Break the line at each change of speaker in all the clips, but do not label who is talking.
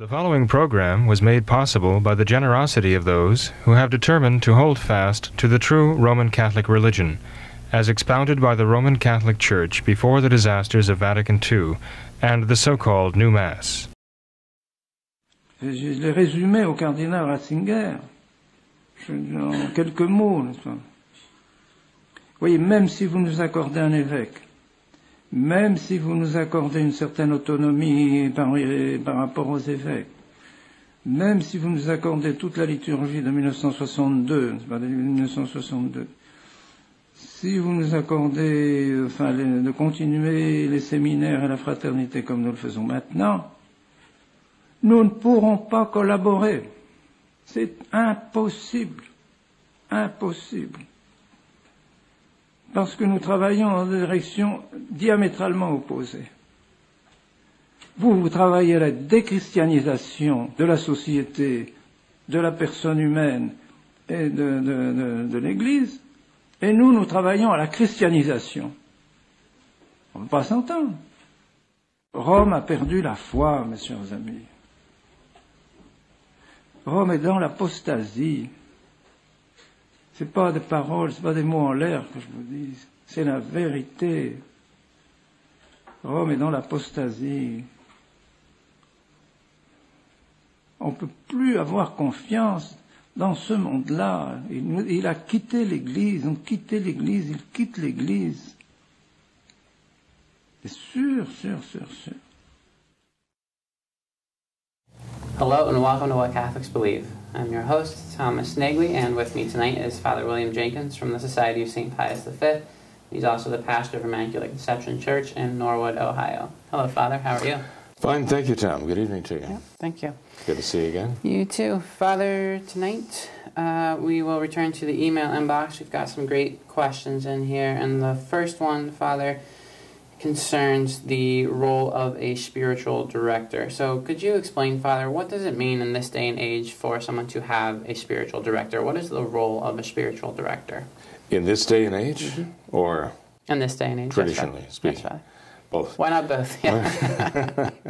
The following program was made possible by the generosity of those who have determined to hold fast to the true Roman Catholic religion, as expounded by the Roman Catholic Church before the disasters of Vatican II and the so called New Mass.
Je l'ai résumé au cardinal Ratzinger en quelques mots. voyez, même si vous nous accordez un évêque, même si vous nous accordez une certaine autonomie par, rapport aux évêques, même si vous nous accordez toute la liturgie de 1962, pas de 1962, si vous nous accordez, enfin, de continuer les séminaires et la fraternité comme nous le faisons maintenant, nous ne pourrons pas collaborer. C'est impossible. Impossible. Parce que nous travaillons dans des directions diamétralement opposées. Vous, vous travaillez à la déchristianisation de la société, de la personne humaine et de, l'Église, et nous, nous travaillons à la christianisation. On ne peut pas s'entendre. Rome a perdu la foi, mes chers amis. Rome est dans l'apostasie. C'est pas des paroles, c'est pas des mots en l'air que je vous dis. C'est la vérité. Rome est dans l'apostasie. On ne peut plus avoir confiance dans ce monde-là. Il, a quitté l'Église, on quitté l'Église, il quitte l'Église. C'est sûr, sûr, sûr, sûr.
Hello and welcome to What Catholics Believe. I'm your host, Thomas Nagley, and with me tonight is Father William Jenkins from the Society of St. Pius V. He's also the pastor of Immaculate Conception Church in Norwood, Ohio. Hello, Father. How are you?
Fine, thank you, Tom. Good evening to you.
Thank you.
Good to see you again.
You too. Father, tonight uh, we will return to the email inbox. We've got some great questions in here, and the first one, Father, concerns the role of a spiritual director. So, could you explain, Father, what does it mean in this day and age for someone to have a spiritual director? What is the role of a spiritual director
In this day and age, or
in this day and age?
Traditionally
Father.
speaking.
Yes,
both?
Why not both? Yeah.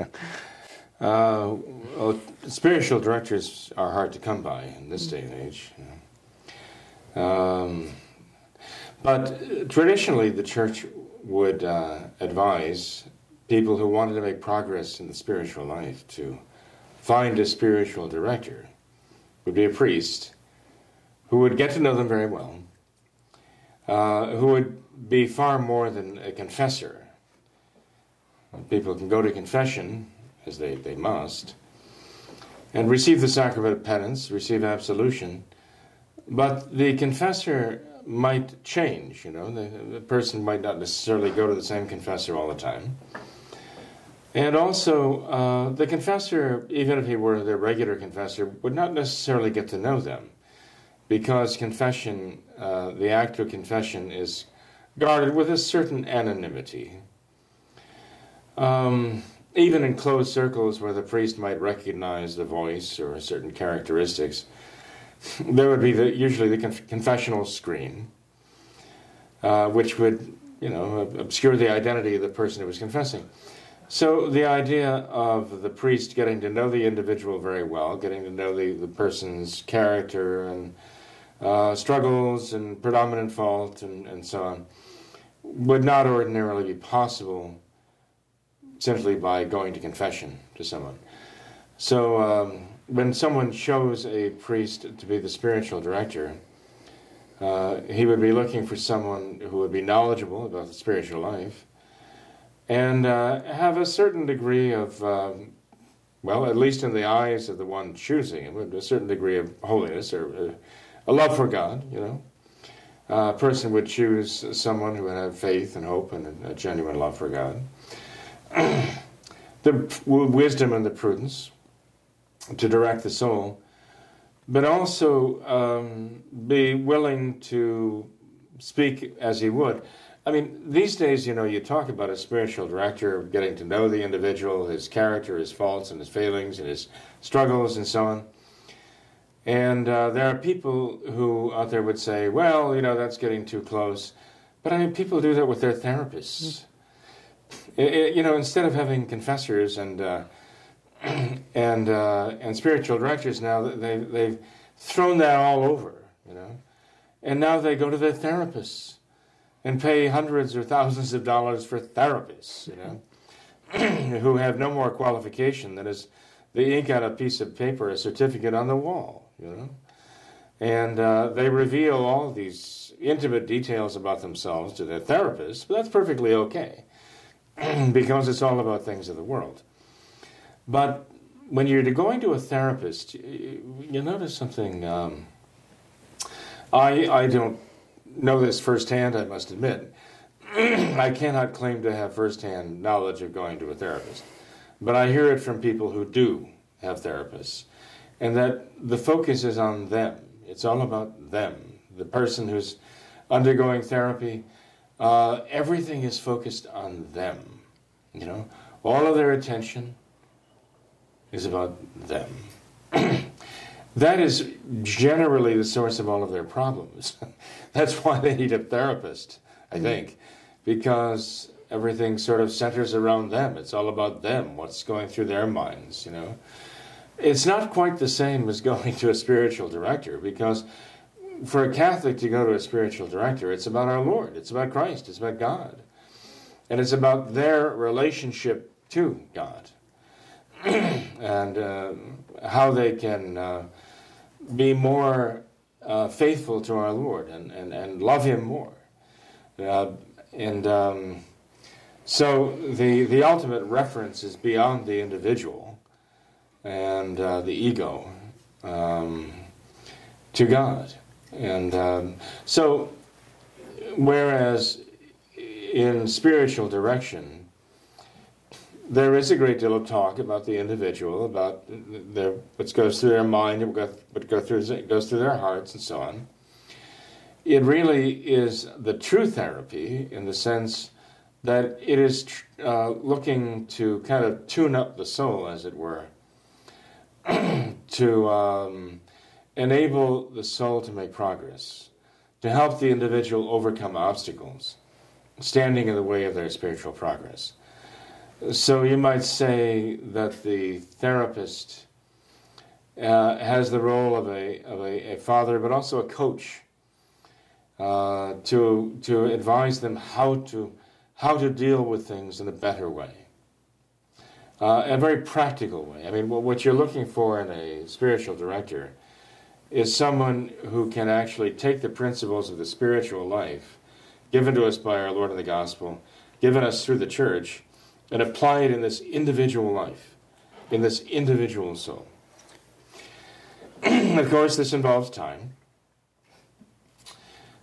Uh, well, spiritual directors are hard to come by in this day and age. you know. Um, but traditionally, the church would uh, advise people who wanted to make progress in the spiritual life to find a spiritual director. Would be a priest who would get to know them very well, uh, who would be far more than a confessor. People can go to confession, as they, they must, and receive the sacrament of penance, receive absolution, but the confessor might change, you know, the, the person might not necessarily go to the same confessor all the time. And also, uh, the confessor, even if he were their regular confessor, would not necessarily get to know them because confession, uh, the act of confession, is guarded with a certain anonymity. Um, even in closed circles where the priest might recognize the voice or certain characteristics, there would be the, usually the conf- confessional screen, uh, which would, you know, obscure the identity of the person who was confessing. So the idea of the priest getting to know the individual very well, getting to know the, the person's character and uh, struggles and predominant fault and, and so on, would not ordinarily be possible simply by going to confession to someone. So um, when someone chose a priest to be the spiritual director, uh, he would be looking for someone who would be knowledgeable about the spiritual life and uh, have a certain degree of, um, well, at least in the eyes of the one choosing him, a certain degree of holiness or uh, a love for God, you know. A person would choose someone who would have faith and hope and a, genuine love for God the wisdom and the prudence to direct the soul, but also um, be willing to speak as he would. I mean, these days, you know, you talk about a spiritual director getting to know the individual, his character, his faults, and his failings, and his struggles, and so on. And uh, there are people who out there would say, well, you know, that's getting too close. But I mean, people do that with their therapists. I- I- you know, instead of having confessors and uh, and uh, and spiritual directors now they they've thrown that all over, you know, and now they go to their therapists and pay hundreds or thousands of dollars for therapists, you know, who have no more qualification than is the ink on a piece of paper, a certificate on the wall, you know, and uh, they reveal all these intimate details about themselves to their therapists, but that's perfectly okay because it's all about things of the world. But when you're going to a therapist, you notice something. Um, I I don't know this firsthand. I must admit, I cannot claim to have firsthand knowledge of going to a therapist, but I hear it from people who do have therapists, and that the focus is on them. It's all about them. The person who's undergoing therapy, uh, everything is focused on them. You know, all of their attention is about them. that is generally the source of all of their problems. That's why they need a therapist, I mm. think, because everything sort of centers around them. It's all about them, what's going through their minds, you know. It's not quite the same as going to a spiritual director because for a Catholic to go to a spiritual director, it's about our Lord, it's about Christ, it's about God. And it's about their relationship to God and uh, how they can uh, be more uh, faithful to our Lord and, and, and love Him more. Uh, and um, so the, the ultimate reference is beyond the individual and uh, the ego um, to God. And um, so, whereas in spiritual direction, there is a great deal of talk about the individual, about their, what goes through their mind, what goes through, goes through their hearts, and so on. It really is the true therapy in the sense that it is uh, looking to kind of tune up the soul, as it were, to um, enable the soul to make progress, to help the individual overcome obstacles standing in the way of their spiritual progress. So you might say that the therapist uh, has the role of a, of a, a, father, but also a coach uh, to, to advise them how to, how to deal with things in a better way. Uh, a very practical way. I mean, what you're looking for in a spiritual director is someone who can actually take the principles of the spiritual life given to us by our Lord in the gospel, given us through the church, and apply it in this individual life, in this individual soul. of course, this involves time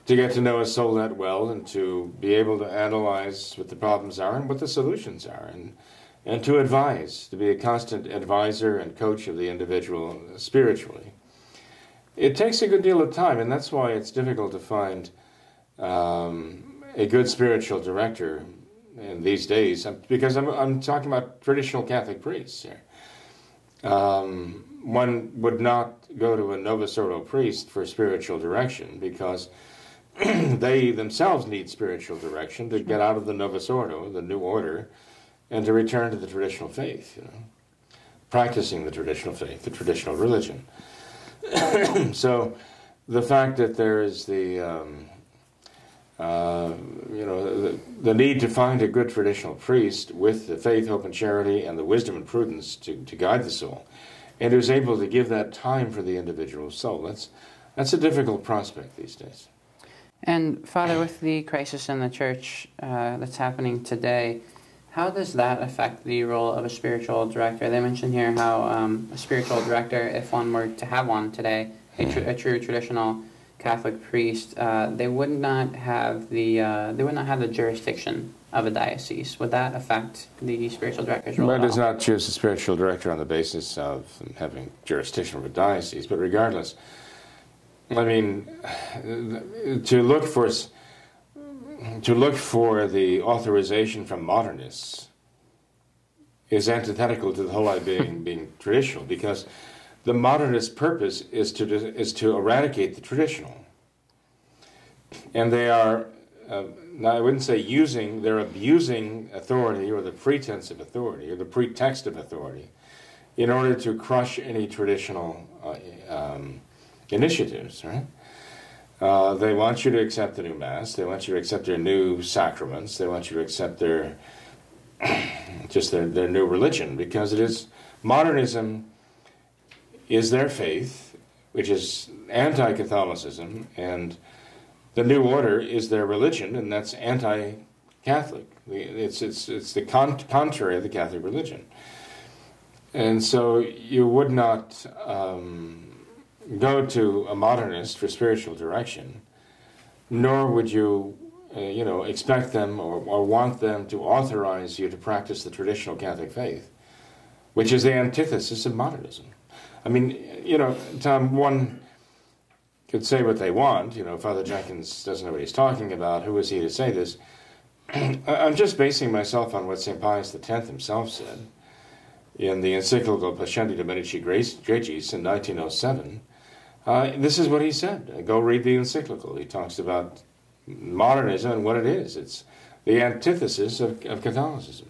to get to know a soul that well and to be able to analyze what the problems are and what the solutions are and and to advise to be a constant advisor and coach of the individual spiritually it takes a good deal of time and that's why it's difficult to find um, a good spiritual director in these days, because I'm, I'm talking about traditional Catholic priests here. Um, one would not go to a Novus Ordo priest for spiritual direction because they themselves need spiritual direction to get out of the Novus Ordo, the new order, and to return to the traditional faith, you know, practicing the traditional faith, the traditional religion. so the fact that there is the um, uh, you know, the, the, need to find a good traditional priest with the faith, hope, and charity and the wisdom and prudence to, to guide the soul, and who's able to give that time for the individual soul. That's, that's a difficult prospect these days.
And, Father, with the crisis in the church uh, that's happening today, how does that affect the role of a spiritual director? They mentioned here how um, a spiritual director, if one were to have one today, a, tr- a true traditional Catholic priest, uh, they would not have the uh, they would not have the jurisdiction of a diocese. Would that affect the spiritual director's role?
Well, it does not choose a spiritual director on the basis of having jurisdiction of a diocese, but regardless, I mean, to look for to look for the authorization from modernists is antithetical to the whole idea being being traditional because the modernist purpose is to is to eradicate the traditional, and they are. Uh, now, I wouldn't say using; they're abusing authority or the pretense of authority or the pretext of authority in order to crush any traditional uh, um, initiatives, right? Uh, they want you to accept the new mass. They want you to accept their new sacraments. They want you to accept their just their, their new religion because it is modernism is their faith, which is anti-Catholicism, and the new order is their religion, and that's anti-Catholic. It's it's it's the con- contrary of the Catholic religion, and so you would not. Um, go to a modernist for spiritual direction, nor would you, uh, you know, expect them or, or want them to authorize you to practice the traditional Catholic faith, which is the antithesis of modernism. I mean, you know, Tom, one could say what they want. You know, Father Jenkins doesn't know what he's talking about. Who is he to say this? I'm just basing myself on what St. Pius X himself said in the encyclical Pascendi Dominici in 1907 uh, this is what he said. Go read the encyclical. He talks about modernism and what it is. It's the antithesis of, of Catholicism.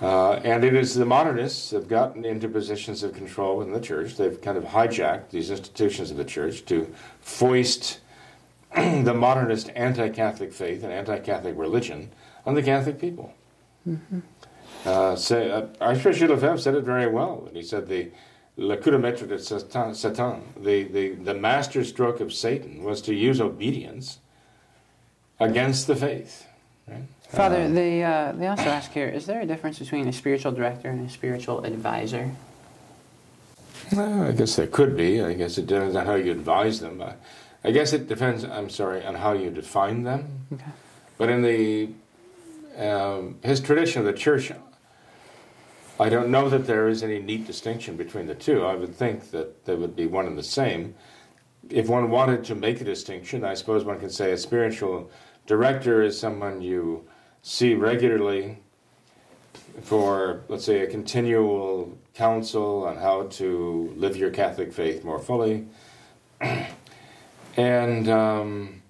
Uh, and it is the modernists have gotten into positions of control within the church. They've kind of hijacked these institutions of the church to foist the modernist anti Catholic faith and anti Catholic religion on the Catholic people. Mm-hmm. Uh, say, uh, Archbishop Lefebvre said it very well. When he said the le coup de maître de Satan, the, the, the master stroke of Satan, was to use obedience against the faith. Right?
Father, uh, they, uh, they also ask here is there a difference between a spiritual director and a spiritual advisor?
Well, I guess there could be. I guess it depends on how you advise them. I, I guess it depends, I'm sorry, on how you define them. Okay. But in the um, his tradition of the church I don't know that there is any neat distinction between the two. I would think that they would be one and the same. If one wanted to make a distinction, I suppose one could say a spiritual director is someone you see regularly for, let's say, a continual counsel on how to live your Catholic faith more fully. and um,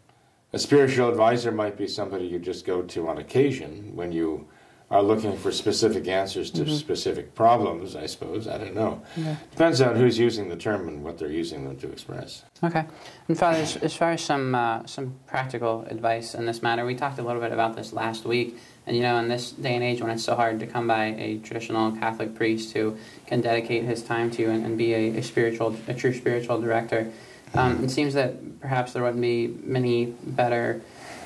a spiritual advisor might be somebody you just go to on occasion when you are looking for specific answers to mm-hmm. specific problems, I suppose. I don't know. Okay. Depends on who's using the term and what they're using them to express.
Okay. And Father, as, as far as some, uh, some practical advice in this matter, we talked a little bit about this last week. And you know, in this day and age when it's so hard to come by a traditional Catholic priest who can dedicate his time to you and, and be a, a, spiritual, a true spiritual director, um, it seems that perhaps there wouldn't be many better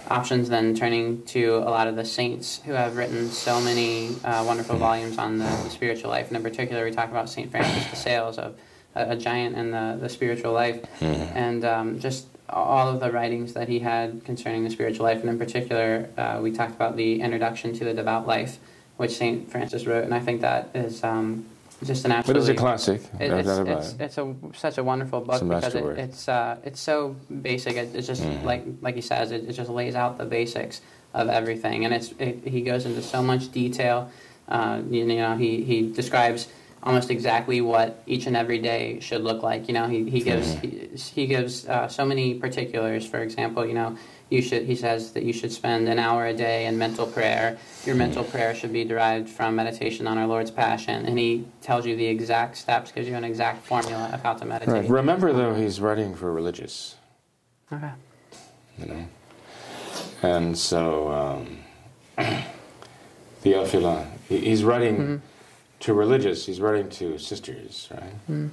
options than turning to a lot of the saints who have written so many uh, wonderful volumes on the, the, spiritual life. And in particular, we talk about St. Francis de Sales, of a, a, giant in the, the spiritual life, mm-hmm. and um, just all of the writings that he had concerning the spiritual life. And in particular, uh, we talked about the introduction to the devout life, which St. Francis wrote. And I think that is um, just an absolutely.
But it's a classic.
It, it's, it's, it's, a such a wonderful book it's because it, it's uh, it's so basic. It, it's just mm-hmm. like like he says, it, it just lays out the basics of everything, and it's he goes into so much detail. Uh, you, you, know, he he describes almost exactly what each and every day should look like. You know, he he gives mm-hmm. he, he, gives uh, so many particulars. For example, you know you should he says that you should spend an hour a day in mental prayer. Your mental prayer should be derived from meditation on our lord's passion. And he tells you the exact steps gives you an exact formula of how to meditate.
Right. remember though he's writing for religious.
Okay.
You know? And so um, Theophila, he's writing mm-hmm. to religious he's writing to sisters right? Mm-hmm.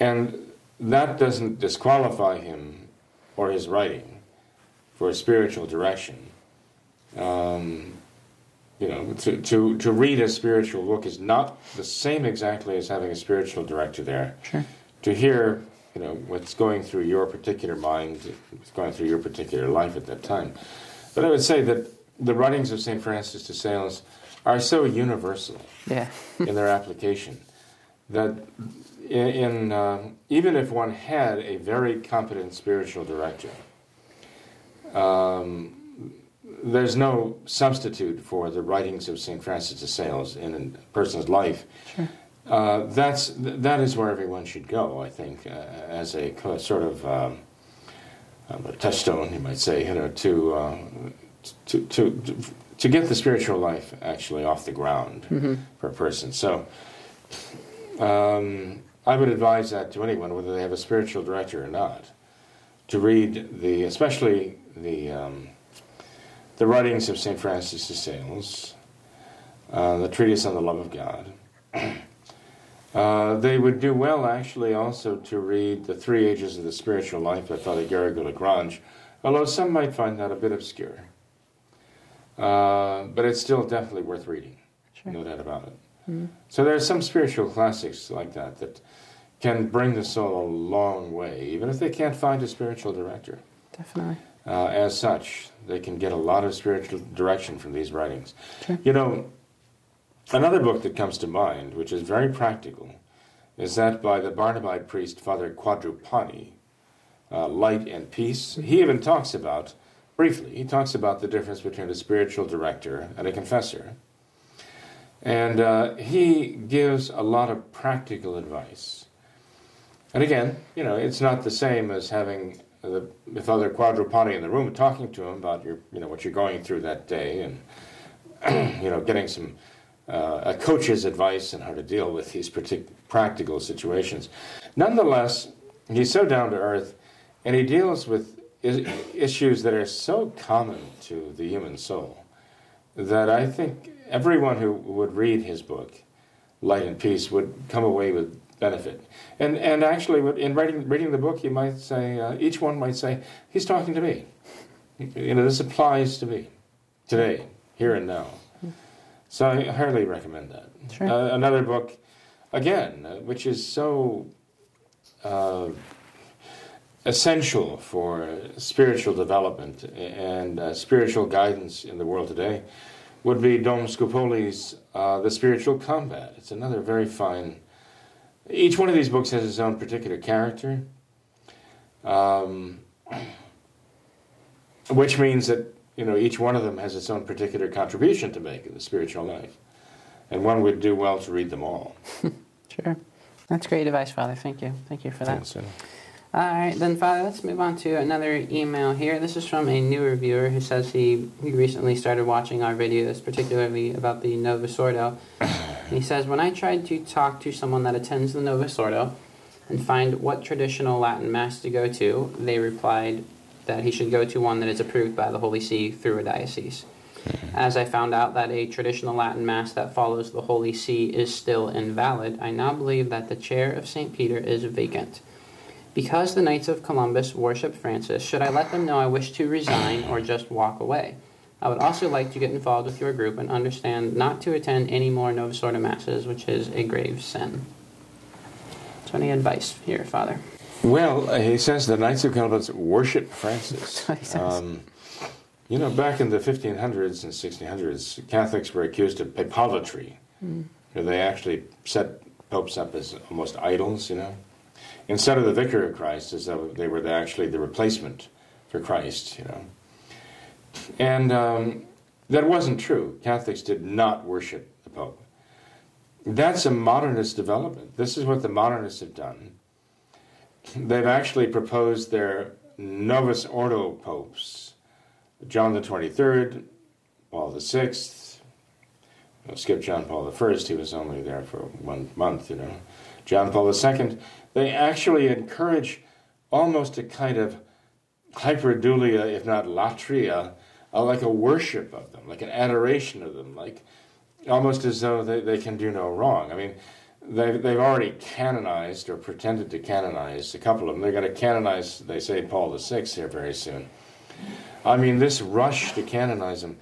and that doesn't disqualify him or his writing for a spiritual direction. Um, you know, to, to, to read a spiritual book is not the same exactly as having a spiritual director there.
Sure.
To hear, you know, what's going through your particular mind, what's going through your particular life at that time. But I would say that the writings of St. Francis de Sales are so universal
yeah.
in their application that in, in uh, even if one had a very competent spiritual director, um, there's no substitute for the writings of St. Francis de Sales in a person's life.
Sure.
Uh, that's that is where everyone should go. I think uh, as a sort of um, um, a touchstone, you might say, you know, to, uh, to, to to get the spiritual life actually off the ground
mm-hmm.
for a person. So Um, I would advise that to anyone, whether they have a spiritual director or not, to read the, especially the um, the writings of Saint Francis de Sales, uh, the treatise on the love of God. Uh, they would do well, actually, also to read The Three Ages of the Spiritual Life by Father Garrigou-Lagrange, although some might find that a bit obscure. Uh, but it's still definitely worth reading,
Sure.
no doubt about it.
Mhm.
So there are some spiritual classics like that that can bring the soul a long way, even if they can't find a spiritual director.
Definitely.
Uh, as such, they can get a lot of spiritual direction from these writings.
Sure.
You know, another book that comes to mind, which is very practical, is that by the Barnabite priest Father Quadrupani, uh, Light and Peace. He even talks about, briefly, he talks about the difference between a spiritual director and a confessor. And uh, he gives a lot of practical advice. And again, you know, it's not the same as having the other Quadrupani in the room talking to him about your, you know, what you're going through that day and, you know, getting some uh, a coach's advice on how to deal with these partic- practical situations. Nonetheless, he's so down to earth, and he deals with I- issues that are so common to the human soul that I think everyone who would read his book, Light and Peace, would come away with benefit. And and actually, in writing reading the book, you might say uh, each one might say, "He's talking to me." You know, this applies to me today, here and now. So I highly recommend that.
Sure.
Uh, another book, again, uh, which is so uh, essential for spiritual development and uh, spiritual guidance in the world today, would be Dom Scupoli's uh, The Spiritual Combat. It's another very fine. Each one of these books has its own particular character, um, which means that you know each one of them has its own particular contribution to make in the spiritual life, and one would do well to read them all.
Sure. That's great advice, Father. Thank you. Thank you for that. All right, then, Father, let's move on to another email here. This is from a new reviewer who says he, he recently started watching our videos, particularly about the Novus Ordo. And he says, When I tried to talk to someone that attends the Novus Ordo and find what traditional Latin Mass to go to, they replied that he should go to one that is approved by the Holy See through a diocese. As I found out that a traditional Latin Mass that follows the Holy See is still invalid, I now believe that the chair of St. Peter is vacant. Because the Knights of Columbus worship Francis, should I let them know I wish to resign or just walk away? I would also like to get involved with your group and understand not to attend any more Novus Ordo Masses, which is a grave sin. So, any advice here, Father?
Well, uh, he says the Knights of Columbus worship Francis.
That's what he says.
Um, you know, back in the 1500s and 1600s, Catholics were accused of papolatry.
Mm.
They actually set popes up as almost idols, you know. Instead of the vicar of Christ, as though they were the, actually the replacement for Christ, you know. And um, that wasn't true. Catholics did not worship the Pope. That's a modernist development. This is what the modernists have done. They've actually proposed their Novus Ordo popes, John the 23rd, Paul the 6th, well, skip John Paul the First. He was only there for one month, you know. John Paul the Second. They actually encourage almost a kind of hyperdulia, if not latria, uh, like a worship of them, like an adoration of them, like almost as though they, they can do no wrong. I mean, they've, they've already canonized or pretended to canonize a couple of them. They're going to canonize, they say, Paul the Sixth here very soon. I mean, this rush to canonize him,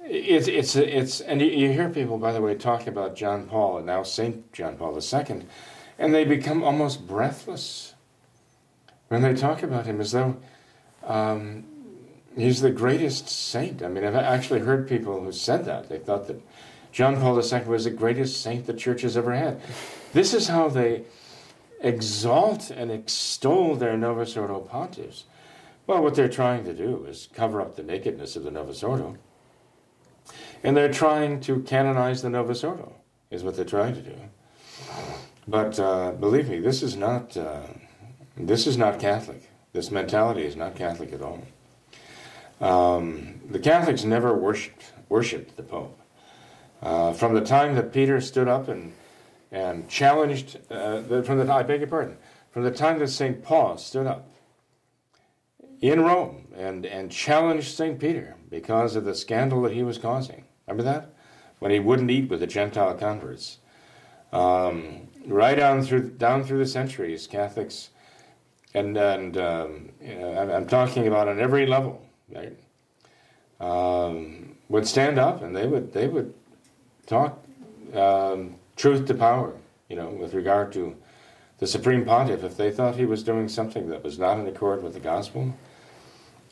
it's, it's, it's and you, hear people, by the way, talk about John Paul and now Saint John Paul II, and they become almost breathless when they talk about him as though um, he's the greatest saint. I mean, I've actually heard people who said that. They thought that John Paul II was the greatest saint the church has ever had. This is how they exalt and extol their Novus Ordo pontiffs. Well, what they're trying to do is cover up the nakedness of the Novus Ordo. And they're trying to canonize the Novus Ordo, is what they're trying to do. But uh, believe me, this is not uh, this is not Catholic. This mentality is not Catholic at all. Um, the Catholics never worshipped worshipped the Pope. Uh, from the time that Peter stood up and and challenged uh, the, from the I beg your pardon from the time that Saint Paul stood up in Rome and and challenged Saint Peter because of the scandal that he was causing. Remember that when he wouldn't eat with the Gentile converts. Um, right on through down through the centuries, Catholics and and um, you know, I'm, I'm, talking about on every level, right? Um, would stand up and they would they would talk um, truth to power, you know, with regard to the supreme pontiff. If they thought he was doing something that was not in accord with the gospel,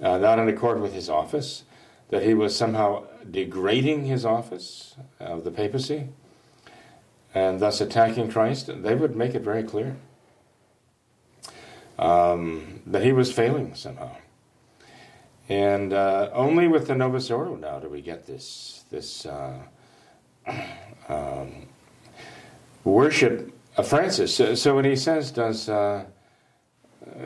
uh, not in accord with his office, that he was somehow degrading his office of the papacy, and thus attacking Christ, they would make it very clear um, that he was failing somehow. And uh, only with the Novus Ordo now do we get this this uh, um, worship of Francis. So, so, when he says, "Does uh,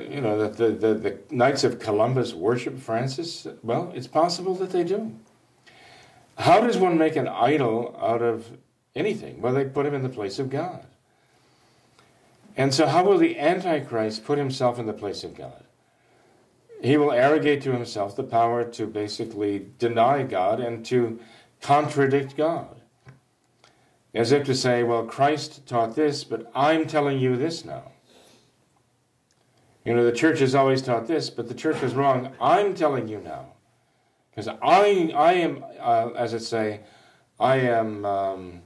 you know that the, the, the Knights of Columbus worship Francis?" Well, it's possible that they do. How does one make an idol out of anything? Well, they put him in the place of God. And so, how will the Antichrist put himself in the place of God? He will arrogate to himself the power to basically deny God and to contradict God. As if to say, well, Christ taught this, but I'm telling you this now. You know, the church has always taught this, but the church was wrong. I'm telling you now. Because I, I am, uh, as it say, I am um,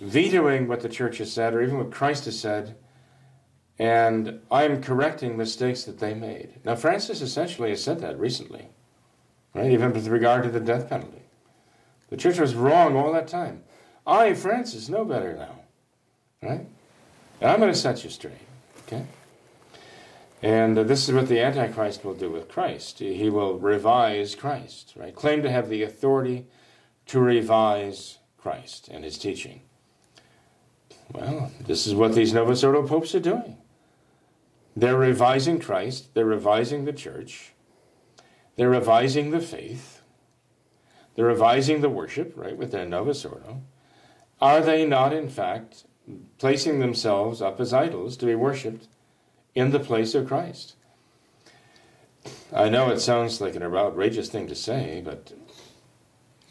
vetoing what the church has said, or even what Christ has said, and I'm correcting mistakes that they made. Now, Francis essentially has said that recently, right? Even with regard to the death penalty. The church was wrong all that time. I, Francis, know better now, right? And I'm going to set you straight, okay? And uh, this is what the Antichrist will do with Christ. He will revise Christ, right? Claim to have the authority to revise Christ and his teaching. Well, this is what these Novus Ordo popes are doing. They're revising Christ, they're revising the church, they're revising the faith, they're revising the worship, right, with their Novus Ordo. Are they not, in fact, placing themselves up as idols to be worshipped in the place of Christ? I know it sounds like an outrageous thing to say, but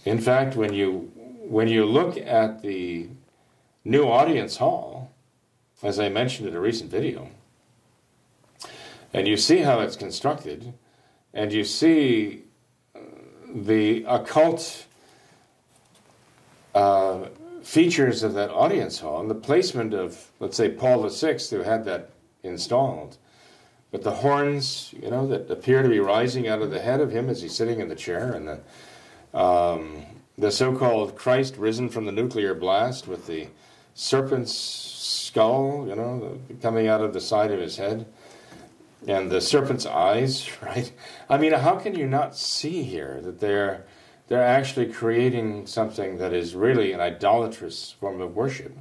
in fact, when you when you look at the new audience hall, as I mentioned in a recent video, and you see how it's constructed, and you see uh, the occult uh, features of that audience hall and the placement of, let's say, Paul VI, who had that installed. But the horns, you know, that appear to be rising out of the head of him as he's sitting in the chair, and the, um, the so called Christ risen from the nuclear blast with the serpent's skull, you know, coming out of the side of his head and the serpent's eyes, right? I mean, how can you not see here that they're they're actually creating something that is really an idolatrous form of worship?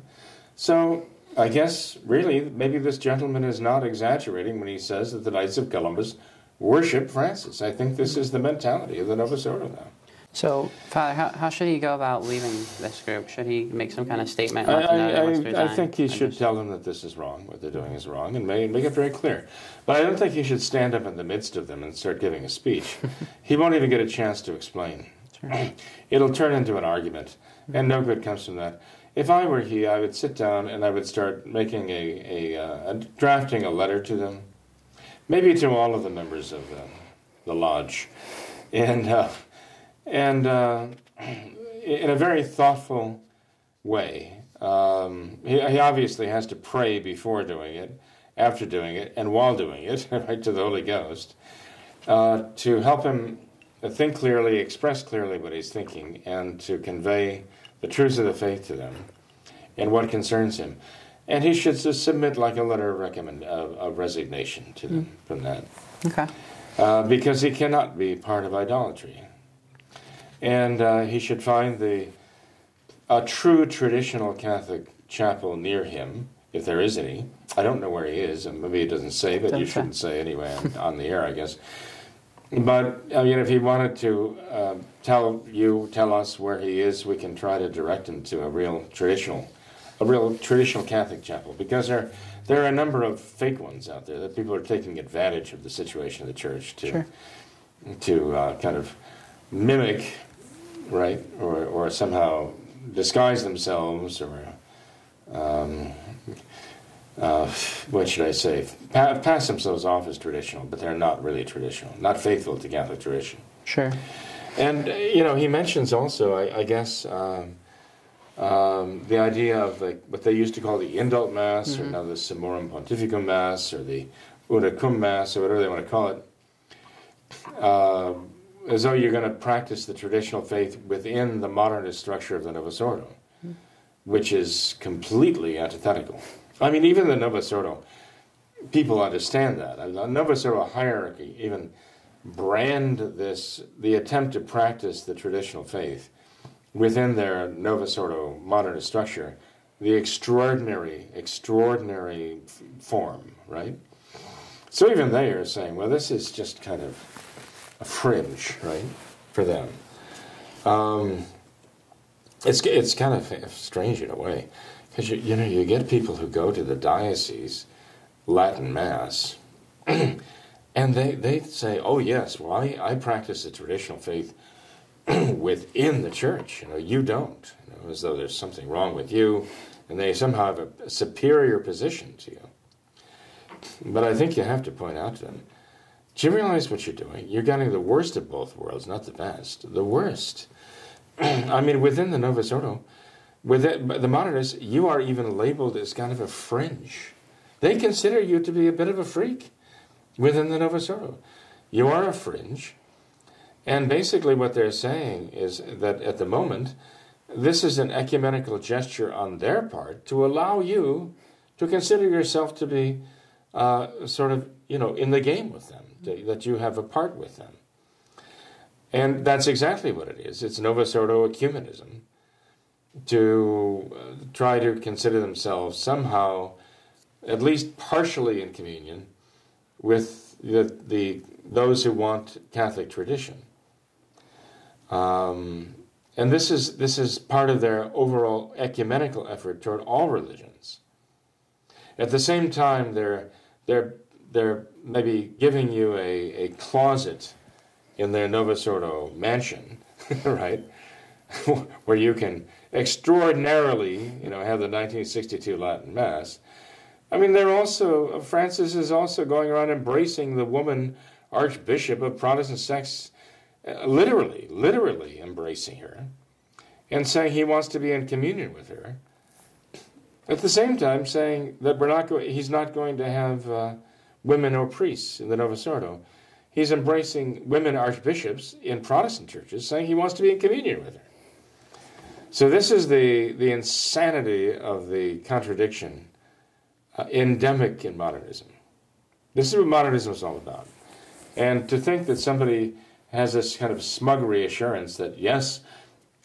So I guess really maybe this gentleman is not exaggerating when he says that the Knights of Columbus worship Francis. I think this is the mentality of the Novus Ordo now.
So, Father, how, how should he go about leaving this group? Should he make some kind of statement?
I, I, I, think he should tell them that this is wrong, what they're doing is wrong, and make, make it very clear. But I don't think he should stand up in the midst of them and start giving a speech. he won't even get a chance to explain. It'll turn into an argument, and no good comes from that. If I were he, I would sit down and I would start making a, a, uh, a drafting a letter to them, maybe to all of the members of the, the lodge, and. Uh, and uh, in a very thoughtful way. Um, he, he, obviously has to pray before doing it, after doing it, and while doing it, right to the Holy Ghost, uh, to help him think clearly, express clearly what he's thinking, and to convey the truths of the faith to them and what concerns him. And he should submit like a letter of recommend of, of resignation to them mm. from that.
Okay.
Uh, because he cannot be part of idolatry and uh, he should find the a true traditional Catholic chapel near him, if there is any. I don't know where he is, and maybe he doesn't say, but you shouldn't say anyway on, on, the air, I guess. But I mean, if he wanted to uh, tell you, tell us where he is, we can try to direct him to a real traditional a real traditional Catholic chapel because there there are a number of fake ones out there that people are taking advantage of the situation of the church to
Sure.
to uh, kind of mimic, right, or or somehow disguise themselves or. Um, uh, what should I say? Pa- pass themselves off as traditional, but they're not really traditional, not faithful to Catholic tradition.
Sure.
And you know, he mentions also, I, I guess, um, um, the idea of like what they used to call the indult mass, or now the Summorum Pontificum mass, or the Una Cum mass, or whatever they want to call it, uh, as though you're going to practice the traditional faith within the modernist structure of the Novus Ordo, which is completely antithetical. I mean, even the Novus Ordo, people understand that. The Novus Ordo hierarchy even brand this the attempt to practice the traditional faith within their Novus Ordo modernist structure, the extraordinary, extraordinary form, right? So even they are saying, well, this is just kind of a fringe, right, for them. Um, it's it's kind of strange in a way, because you, you know you get people who go to the diocese Latin Mass, and they they say, oh yes, well I, I practice the traditional faith within the church. You know, you don't. You know, as though there's something wrong with you, and they somehow have a superior position to you. But I think you have to point out to them do you realize what you're doing? You're getting the worst of both worlds, not the best. The worst. I mean, within the Novus Ordo, within the modernists, you are even labeled as kind of a fringe. They consider you to be a bit of a freak within the Novus Ordo. You are a fringe. And basically, what they're saying is that at the moment, this is an ecumenical gesture on their part to allow you to consider yourself to be uh, sort of, you know, in the game with them, that that you have a part with them. And that's exactly what it is. It's Novus Ordo ecumenism to uh, try to consider themselves somehow, at least partially in communion, with the, the those who want Catholic tradition. Um, and this is this is part of their overall ecumenical effort toward all religions. At the same time, they're they're they're maybe giving you a, a closet in their Novus Ordo mansion, right, where you can extraordinarily, you know, have the 1962 Latin Mass. I mean, they're also Francis is also going around embracing the woman Archbishop of Protestant sects, uh, literally, literally embracing her, and saying he wants to be in communion with her. At the same time, saying that we're not going, he's not going to have uh, women or priests in the Novus. He's embracing women archbishops in Protestant churches, saying he wants to be in communion with her. So this is the the insanity of the contradiction, uh, endemic in modernism. This is what modernism is all about. And to think that somebody has this kind of smug reassurance that yes,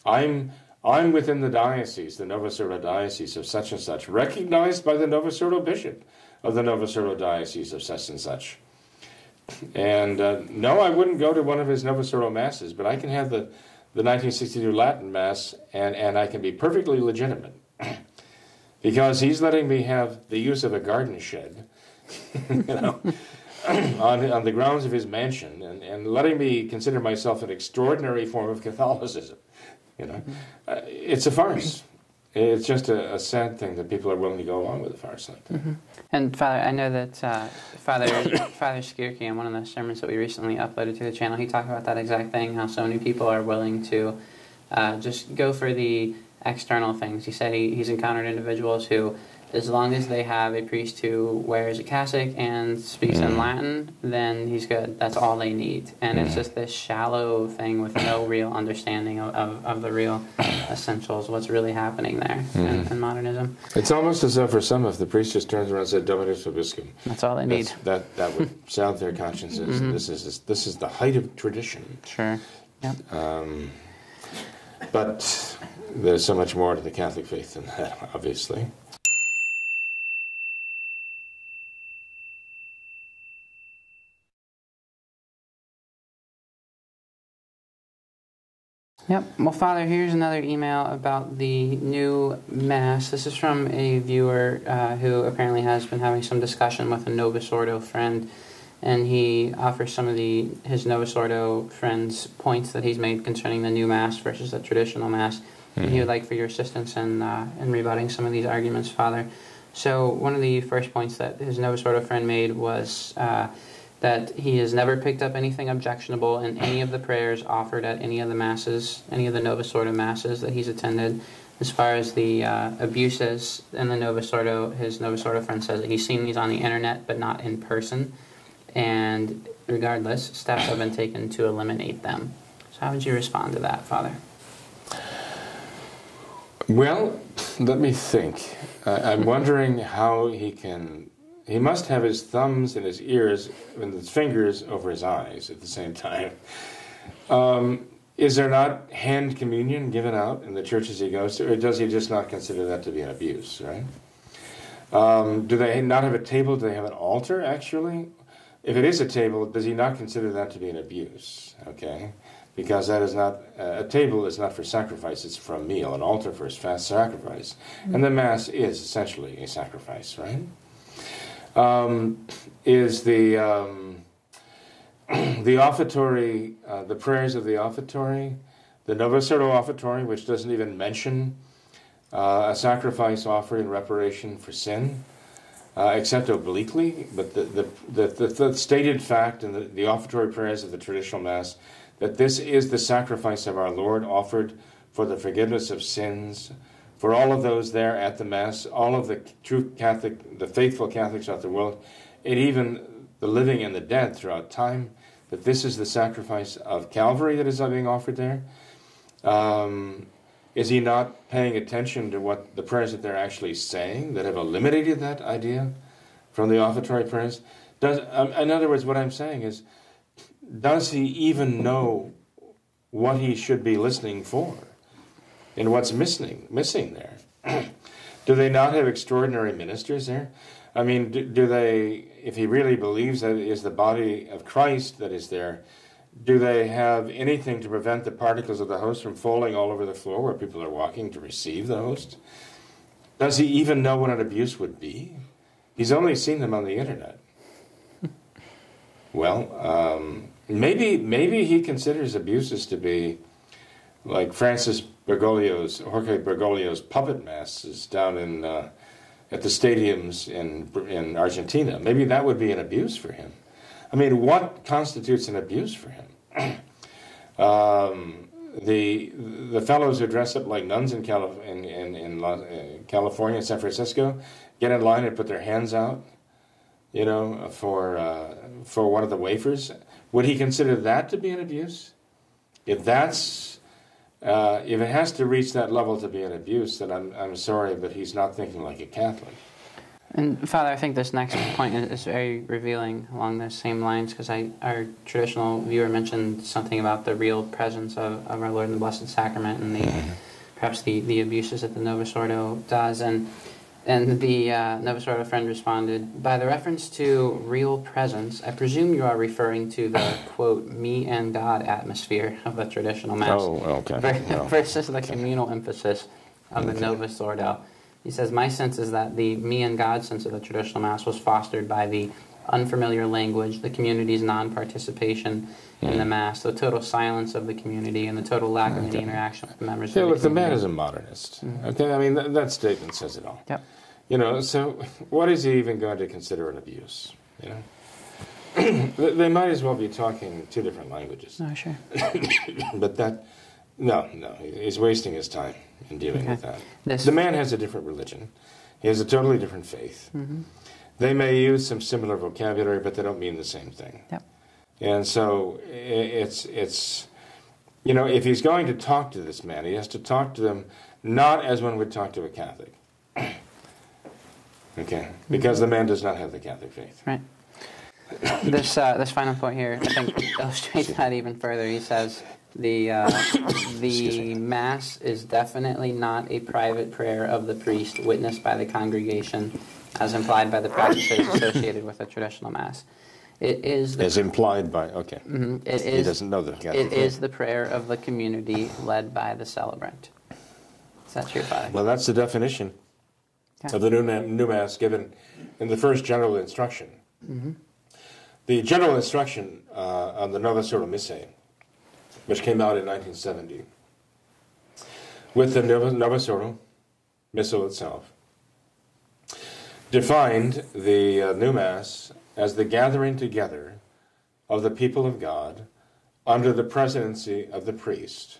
I'm I'm within the diocese, the Novus Ordo diocese of such and such, recognized by the Novus Ordo bishop of the Novus Ordo diocese of such and such. And uh, no, I wouldn't go to one of his Novus Ordo masses, but I can have the, the 1962 Latin mass, and, and I can be perfectly legitimate because he's letting me have the use of a garden shed, you know, on, on the grounds of his mansion, and, and letting me consider myself an extraordinary form of Catholicism. You know, uh, it's a farce. It's just a, a, sad thing that people are willing to go along with a farce like that.
Mm-hmm. And Father, I know that uh, Father Father Skirky in one of the sermons that we recently uploaded to the channel, he talked about that exact thing. How so many people are willing to uh, just go for the external things. He said he, he's encountered individuals who, as long as they have a priest who wears a cassock and speaks mm. in Latin, then he's good. That's all they need. And mm. it's just this shallow thing with no real understanding of, of, of the real essentials, what's really happening there mm. in, in, modernism.
It's almost as though for some, if the priest just turns around and said Dominus Vobiscum,
that's all they need.
That, that would sound their consciences. Mm-hmm. This, is, this is the height of tradition.
Sure. Yep.
Um, but there's so much more to the Catholic faith than that, obviously.
Yep. Well, Father, here's another email about the new Mass. This is from a viewer uh, who apparently has been having some discussion with a Novus Ordo friend, and he offers some of the his Novus Ordo friends' points that he's made concerning the new Mass versus the traditional Mass. And he would like for your assistance in, uh, in rebutting some of these arguments, Father. So, one of the first points that his Novus Ordo friend made was. Uh, that he has never picked up anything objectionable in any of the prayers offered at any of the masses, any of the Novus Ordo masses that he's attended. As far as the uh, abuses in the Novus Ordo, his Novus Ordo friend says that he's seen these on the internet but not in person. And regardless, steps have been taken to eliminate them. So, how would you respond to that, Father?
Well, let me think. I I'm wondering how he can. He must have his thumbs and his ears and his fingers over his eyes at the same time. Um, is there not hand communion given out in the churches he goes to, or does he just not consider that to be an abuse, right? Um, do they not have a table? Do they have an altar, actually? If it is a table, does he not consider that to be an abuse? Okay? Because that is not, uh, a table is not for sacrifice, it's for a meal. An altar for a fast sacrifice. And the Mass is essentially a sacrifice, right? Um, is the. Um, the offertory, uh, the prayers of the offertory, the Novus Ordo offertory, which doesn't even mention uh, a sacrifice offered in reparation for sin, uh, except obliquely, but the, the, the, the, the stated fact in the, the offertory prayers of the traditional Mass that this is the sacrifice of our Lord offered for the forgiveness of sins, for all of those there at the Mass, all of the true Catholic, the faithful Catholics throughout the world, and even the living and the dead throughout time, that this is the sacrifice of Calvary that is being offered there. Um, is he not paying attention to what the prayers that they're actually saying that have eliminated that idea from the offertory prayers? Does, um, in other words, what I'm saying is, does he even know what he should be listening for and what's missing missing there? do they not have extraordinary ministers there? I mean, do, do, they, if he really believes that it is the body of Christ that is there, do they have anything to prevent the particles of the host from falling all over the floor where people are walking to receive the host? Does he even know what an abuse would be? He's only seen them on the internet. well, um, maybe maybe he considers abuses to be like Francis Bergoglio's, Jorge Bergoglio's puppet masses down in. Uh, at the stadiums in in Argentina. Maybe that would be an abuse for him. I mean, what constitutes an abuse for him? um, the the fellows who dress up like nuns in, Calif- in, in, in uh, California, San Francisco, get in line and put their hands out, you know, for uh, for one of the wafers. Would he consider that to be an abuse? If that's uh, if it has to reach that level to be an abuse, then I'm, I'm sorry, but he's not thinking like a Catholic.
And Father, I think this next point is very revealing along those same lines because our traditional viewer mentioned something about the real presence of, of our Lord in the Blessed Sacrament and the mm-hmm. perhaps the, the abuses that the Novus Ordo does. And and the uh, Novus friend responded, By the reference to real presence, I presume you are referring to the, quote, me and God atmosphere of the traditional Mass.
Oh, okay.
Versus the communal emphasis of the okay. Novus Ordo. He says, My sense is that the me and God sense of the traditional Mass was fostered by the unfamiliar language, the community's non participation in the Mass, the total silence of the community, and the total lack of any interaction with the members
yeah,
of
the
look, the
man is a modernist. Mm-hmm. Okay, I mean, th- that statement says it all.
Yep.
You know, so what is he even going to consider an abuse? You know? they might as well be talking two different languages.
Oh, sure.
but that, no, no, he's wasting his time in dealing okay. with that. This the man has a different religion. He has a totally different faith. Mm-hmm. They may use some similar vocabulary, but they don't mean the same thing.
Yep.
And so it's it's you know if he's going to talk to this man, he has to talk to them not as one would talk to a Catholic. okay, because the man does not have the Catholic faith.
Right. this uh, this final point here, I think, illustrates that even further. He says the uh, the mass is definitely not a private prayer of the priest witnessed by the congregation, as implied by the practices associated with a traditional mass. It is the
As implied by, okay.
Mhm. It
He doesn't know the
It is the prayer of the community led by the celebrant. Is that true, Father?
Well, that's the definition
Okay.
of the new, new Mass given in the first general instruction.
Mm-hmm.
The general instruction uh, on the Novus Ordo Missae, which came out in 1970, with the Novus Ordo Missal itself, defined the uh, new Mass as the gathering together of the people of God under the presidency of the priest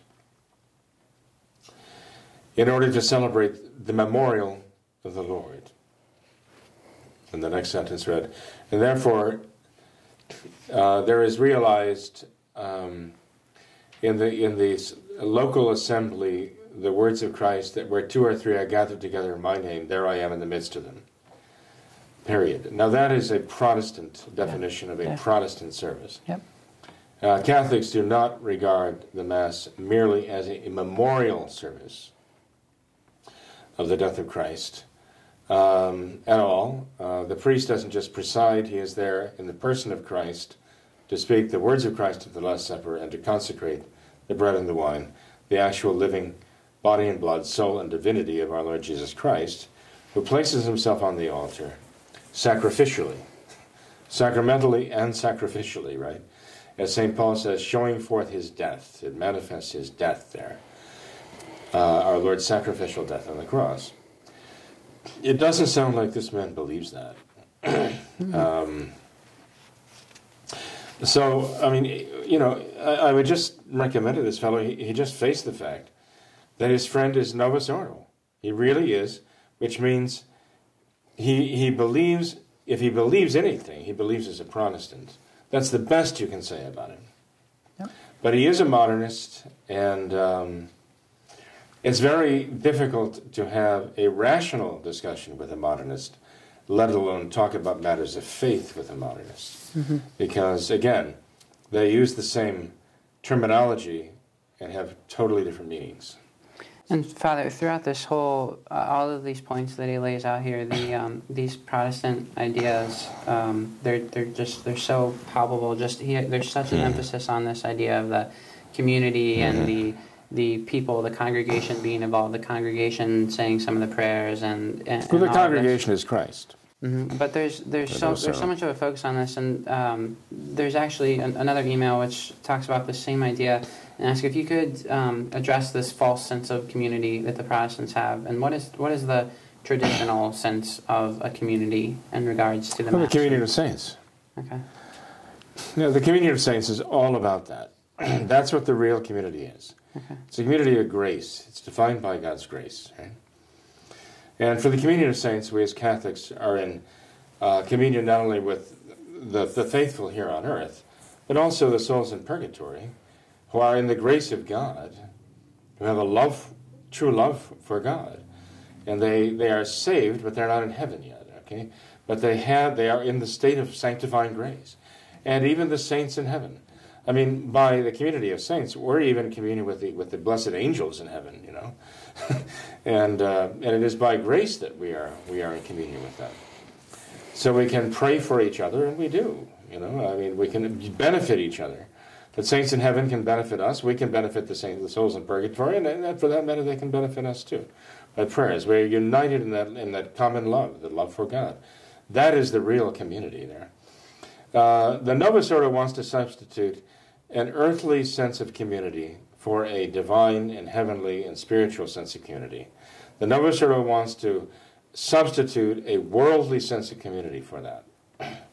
in order to celebrate the memorial of the Lord. And the next sentence read, and therefore uh, there is realized um, in the in the local assembly the words of Christ that where two or three are gathered together in my name, there I am in the midst of them. Period. Now that is a Protestant definition of a
Yeah.
Protestant service.
Yep.
Uh, Catholics do not regard the Mass merely as a, a memorial service of the death of Christ um, at all. Uh, the priest doesn't just preside, he is there in the person of Christ to speak the words of Christ at the Last Supper and to consecrate the bread and the wine, the actual living body and blood, soul, and divinity of our Lord Jesus Christ, who places himself on the altar sacrificially, sacramentally and sacrificially, right? As St. Paul says, showing forth his death. It manifests his death there. Uh, our Lord's sacrificial death on the cross. It doesn't sound like this man believes that. um, so, I mean, you know, I, I would just recommend to this fellow, he, he just faced the fact that his friend is Novus Ordo. He really is, which means he, he believes, if he believes anything, he believes as a Protestant. That's the best you can say about him.
Yep.
But he is a modernist, and um, it's very difficult to have a rational discussion with a modernist, let alone talk about matters of faith with a modernist. Because, again, they use the same terminology and have totally different meanings.
And Father, throughout this whole, uh, all of these points that he lays out here, the um, these Protestant ideas, um, they're they're just they're so palpable. Just he, there's such an emphasis on this idea of the community and the the people, the congregation being involved, the congregation saying some of the prayers, and, and,
Well, the
and all of this.
congregation is Christ.
Mhm. But there's there's
But
so there's so much of a focus on this, and um, there's actually an, another email which talks about the same idea and asks if you could um, address this false sense of community that the Protestants have, and what is what is the traditional sense of a community in regards to the
Well, the
Mass?
communion of saints.
Okay.
You know, the community of saints is all about that. That's what the real community is. Okay. It's a community of grace. It's defined by God's grace. Right? And for the communion of saints, we as Catholics are in uh, communion not only with the, the faithful here on earth, but also the souls in purgatory, who are in the grace of God, who have a love, true love for God, and they they are saved, but they're not in heaven yet. Okay, but they have they are in the state of sanctifying grace, and even the saints in heaven. I mean, by the community of saints, we're even in communion with the with the blessed angels in heaven, you know, and uh, and it is by grace that we are we are in communion with them. So we can pray for each other, and we do. You know, I mean, we can benefit each other. The saints in heaven can benefit us. We can benefit the saints, the souls in purgatory, and then, for that matter, they can benefit us too. By prayers, we're united in that in that common love, the love for God. That is the real community there. Uh, the Novus Ordo wants to substitute an earthly sense of community for a divine and heavenly and spiritual sense of community. The Novus Ordo wants to substitute a worldly sense of community for that.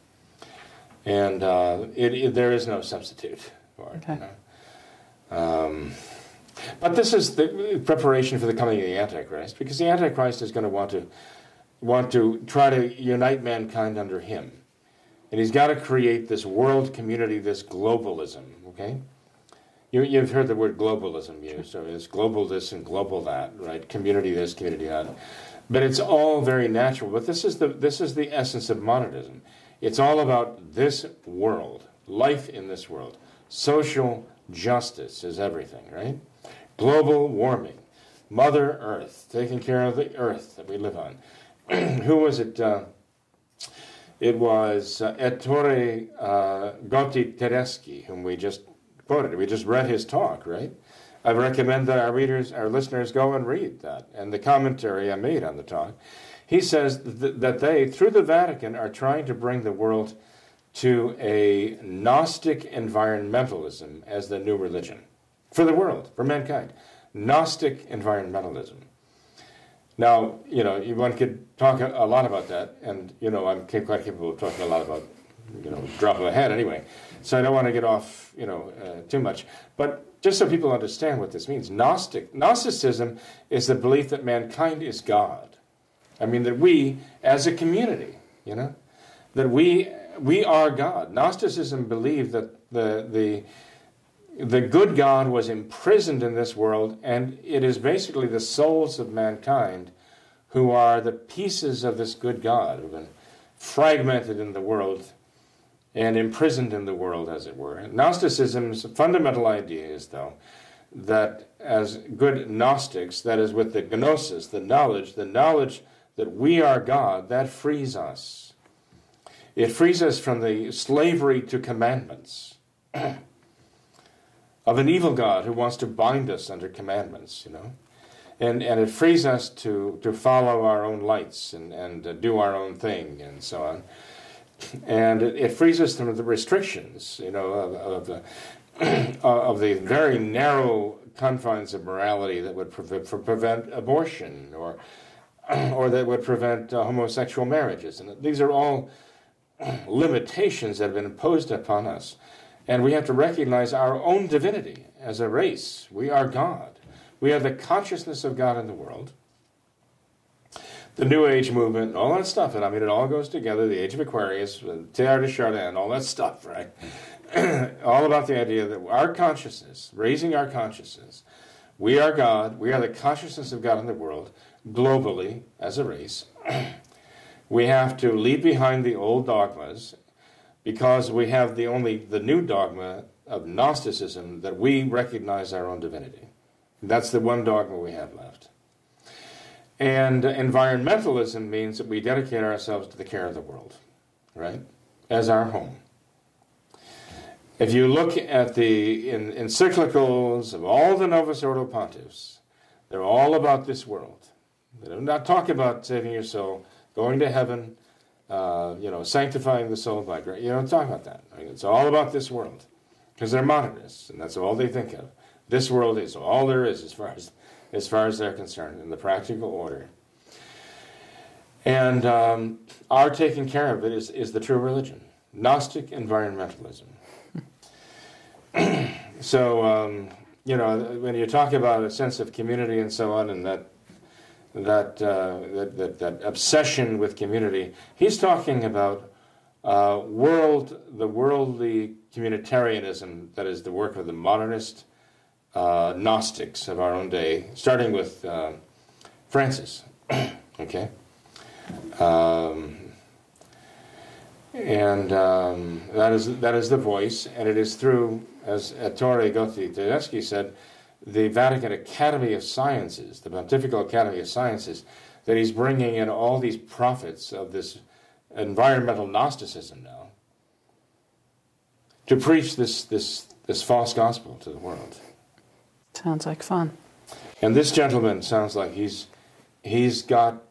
And uh, it, it- there is no substitute for it. you
Okay.
know. Um, but this is the preparation for the coming of the Antichrist, because the Antichrist is going to want to want to try to unite mankind under him. And he's got to create this world community, this globalism, okay? You, you've heard the word globalism used. So it's global this and global that, right? Community this, community that. But it's all very natural. But this is the this is the essence of modernism. It's all about this world, life in this world. Social justice is everything, right? Global warming, Mother Earth, taking care of the earth that we live on. Who was it? Uh, It was uh, Ettore uh, Gotti Tedeschi, whom we just quoted. We just read his talk, right? I recommend that our readers, our listeners, go and read that and the commentary I made on the talk. He says th- that they, through the Vatican, are trying to bring the world to a Gnostic environmentalism as the new religion for the world, for mankind. Gnostic environmentalism. Now, you know, one could talk a, lot about that, and, you know, I'm quite capable of talking a lot about, you know, drop of a hat anyway. So I don't want to get off, you know, uh, too much. But just so people understand what this means, Gnostic, Gnosticism is the belief that mankind is God. I mean, that we, as a community, you know, that we we are God. Gnosticism believed that the the the good God was imprisoned in this world, and it is basically the souls of mankind who are the pieces of this good God who've been fragmented in the world and imprisoned in the world, as it were. Gnosticism's fundamental idea is, though, that as good Gnostics, that is, with the gnosis, the knowledge, the knowledge that we are God, that frees us. It frees us from the slavery to commandments. of an evil God who wants to bind us under commandments, you know. And, and it frees us to, to follow our own lights and, and uh, do our own thing and so on. And it, it frees us from the restrictions, you know, of, of, the, of the very narrow confines of morality that would pre- prevent abortion or, or that would prevent uh, homosexual marriages. And these are all limitations that have been imposed upon us. And we have to recognize our own divinity as a race. We are God. We are the consciousness of God in the world. The New Age movement, all that stuff, and I mean, it all goes together. The Age of Aquarius, uh, Teilhard de Chardin, all that stuff, right? all about the idea that our consciousness, raising our consciousness, we are God, we are the consciousness of God in the world, globally, as a race. we have to leave behind the old dogmas because we have the only the new dogma of Gnosticism that we recognize our own divinity. That's the one dogma we have left. And environmentalism means that we dedicate ourselves to the care of the world, right? As our home. If you look at the in, encyclicals of all the Novus Ordo pontiffs, they're all about this world. They do not talk about saving your soul, going to heaven, uh, you know, sanctifying the soul by grace. You don't talk about that. I mean, it's all about this world because they're modernists, and that's all they think of. This world is all there is as far as as far as they're concerned in the practical order. And um, our taking care of it is, is the true religion Gnostic environmentalism. so, um, you know, when you talk about a sense of community and so on, and that that, uh, that, that, that, obsession with community. He's talking about uh, world, the worldly communitarianism that is the work of the modernist uh, Gnostics of our own day, starting with uh, Francis. okay? Um, and um, that, is, that is the voice, and it is through, as Ettore Gotti Tedeschi said, the Vatican Academy of Sciences, the Pontifical Academy of Sciences, that he's bringing in all these prophets of this environmental Gnosticism now to preach this, this, this false gospel to the world.
Sounds like fun.
And this gentleman sounds like he's he's got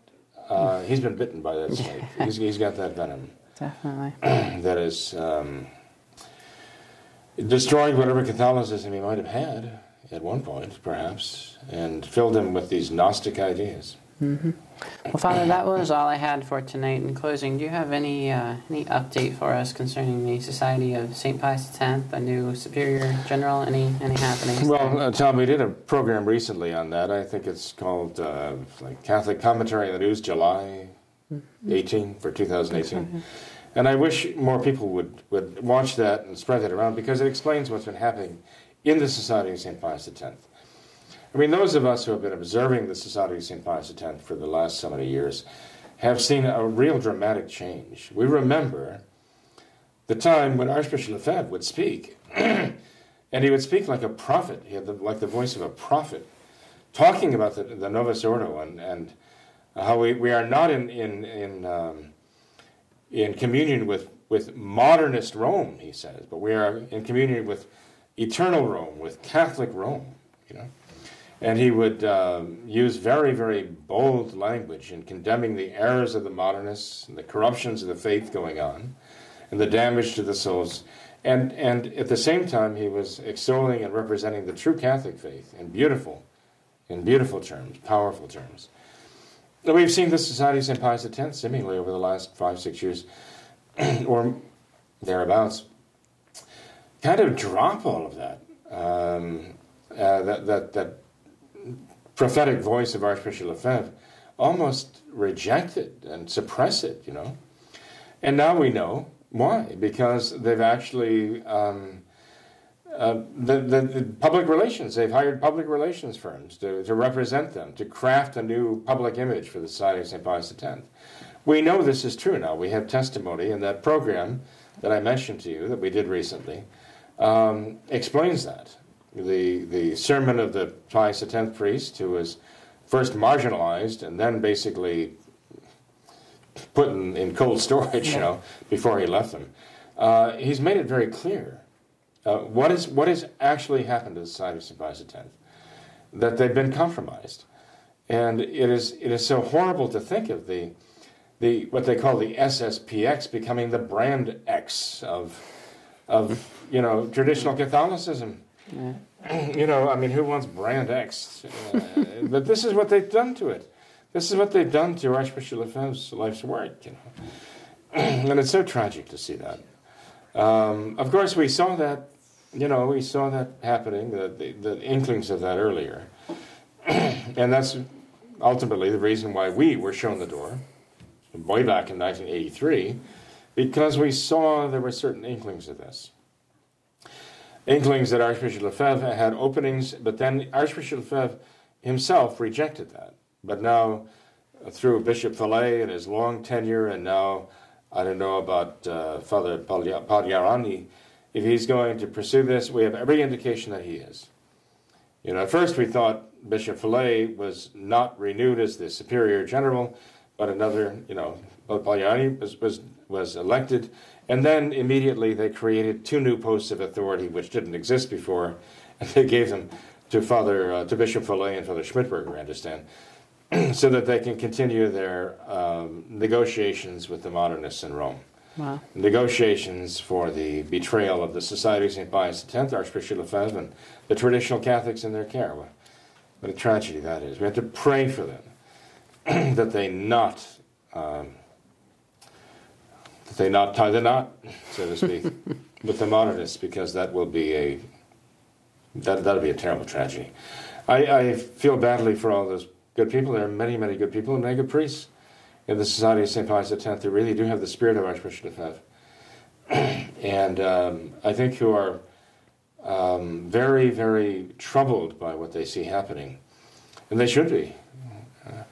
uh, he's been bitten by that snake. he's, he's got that venom.
Definitely.
that is um, destroying whatever Catholicism he might have had at one point, perhaps, and filled him with these Gnostic ideas.
Mm-hmm. Well, Father, that was all I had for tonight. In closing, do you have any uh, any update for us concerning the Society of Saint Pius X, a new Superior General? Any any happenings?
Well, uh, Tom, we did a program recently on that. I think it's called uh, like Catholic Commentary on the News, July mm-hmm. 18 for 2018. And I wish more people would, would watch that and spread that around because it explains what's been happening in the Society of St. Pius X. I mean, those of us who have been observing the Society of St. Pius X for the last so many years have seen a real dramatic change. We remember the time when Archbishop Lefebvre would speak, and he would speak like a prophet. He had the, like the voice of a prophet, talking about the, the Novus Ordo and, and how we, we are not in, in, in, um, in communion with, with modernist Rome, he says, but we are in communion with eternal Rome, with Catholic Rome, you know. And he would uh, use very, very bold language in condemning the errors of the modernists and the corruptions of the faith going on and the damage to the souls. And, and at the same time, he was extolling and representing the true Catholic faith in beautiful, in beautiful terms, powerful terms. We've seen the Society of St. Pius X seemingly over the last five, six years, or thereabouts, kind of drop all of that. Um, uh, that, that, that prophetic voice of Archbishop Lefebvre almost reject it and suppress it, you know. And now we know why, because they've actually um, uh, the, the, the, public relations. They've hired public relations firms to, to represent them, to craft a new public image for the Society of St. Pius X. We know this is true now. We have testimony, and that program that I mentioned to you that we did recently um, explains that. The, the sermon of the Pius X priest, who was first marginalized and then basically put in, in cold storage, you know, before he left them. Uh, he's made it very clear uh, what is what has actually happened to the Society of St. Pius X, that they've been compromised, and it is it is so horrible to think of the the what they call the SSPX becoming the brand X of of you know traditional Catholicism. You know, I mean, who wants brand X? But this is what they've done to it. This is what they've done to Archbishop Lefebvre's life's work. You know, and it's so tragic to see that. Um, of course, we saw that you know, we saw that happening, the, the, the inklings of that earlier. and that's ultimately the reason why we were shown the door way back in 1983, because we saw there were certain inklings of this. Inklings that Archbishop Lefebvre had openings, but then Archbishop Lefebvre himself rejected that. But now, uh, through Bishop Fellay and his long tenure, and now I don't know about uh, Father Pagliarani, if he's going to pursue this, we have every indication that he is. You know, at first we thought Bishop Fellay was not renewed as the superior general, but another, you know, Pagliarani was, was, was elected, and then immediately they created two new posts of authority which didn't exist before, and they gave them to Father uh, to Bishop Fellay and Father Schmidberger, I understand, so that they can continue their um, negotiations with the modernists in Rome. Wow. Negotiations for the betrayal of the Society of St. Pius X, Archbishop Lefebvre, and the traditional Catholics in their care. What, what a tragedy that is. We have to pray for them that they not um, that they not tie the knot, so to speak, with the modernists, because that will be a that that'll be a terrible tragedy. I, I feel badly for all those good people. There are many, many good people and many good priests in the Society of St. Pius X who really do have the spirit of Archbishop Lefebvre. and um, I think who are um, very, very troubled by what they see happening. And they should be. Uh,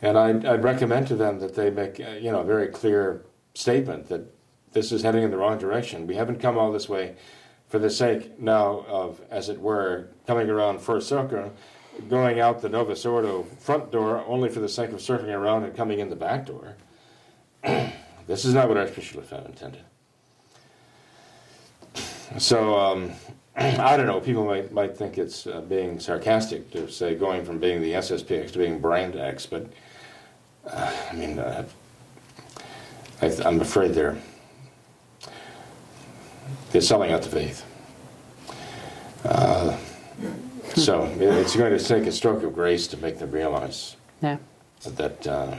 and I'd, I'd, recommend to them that they make uh, you know, very clear statement that this is heading in the wrong direction. We haven't come all this way for the sake now of, as it were, coming around first circle going out the Novus Ordo front door only for the sake of circling around and coming in the back door. this is not what Archbishop Lefebvre intended. So, um, I don't know, people might, might think it's uh, being sarcastic to say going from being the SSPX to being brand X, but uh, I mean, uh, I, am afraid they're, they're selling out the faith. Uh, so it's going to take a stroke of grace to make them realize
yeah.
that uh,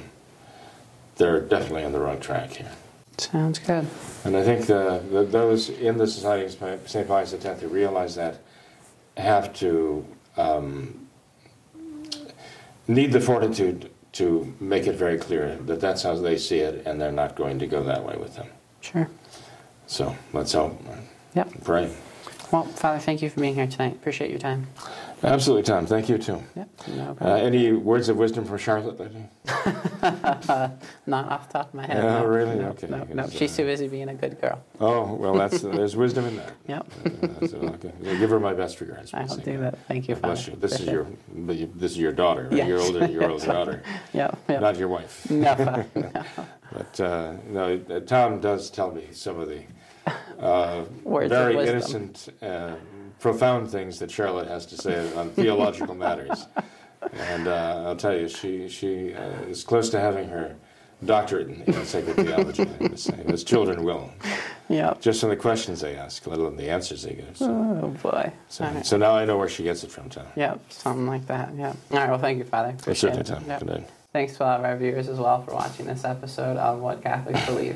they're definitely on the wrong track here.
Sounds good.
And I think the, the, those in the Society of St. Pius X who realize that have to um, need the fortitude to make it very clear that that's how they see it, and they're not going to go that way with them.
Sure.
So let's hope.
Yep.
Pray.
Well, Father, thank you for being here tonight. Appreciate your time.
Absolutely, Tom. Thank you too.
Yep, no
Uh, any words of wisdom from Charlotte?
Not off the top of my head.
Oh,
no.
really?
No,
Okay,
No, no, she's
uh,
too busy being a good girl.
Oh, well, that's there's wisdom in that.
Yep.
Uh, so, okay. Give her my best regards.
I'll do that. Thank you, Father.
Bless you. This is your, this is your daughter?
Yes.
Your older, your older daughter,
Yep, yep.
not your wife.
No, No.
But uh, no, uh, Tom does tell me some of the uh,
Words
very innocent, uh, profound things that Charlotte has to say on theological matters. And uh, I'll tell you, she she uh, is close to having her doctorate in, in sacred theology. I must say, as children will,
Yep.
just from the questions they ask, let alone the answers they give. So,
Oh, boy.
so,
right.
so now I know where she gets it from, Tom.
Yep, something like that. Yep. All right, well, thank you, Father. Appreciate
certainly. Tom.
Yep.
Good night.
Thanks to all of our viewers as well for watching this episode of What Catholics Believe.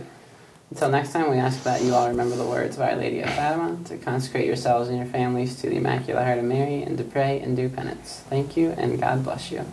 Until next time, we ask that you all remember the words of Our Lady of Fatima, to consecrate yourselves and your families to the Immaculate Heart of Mary, and to pray and do penance. Thank you, and God bless you.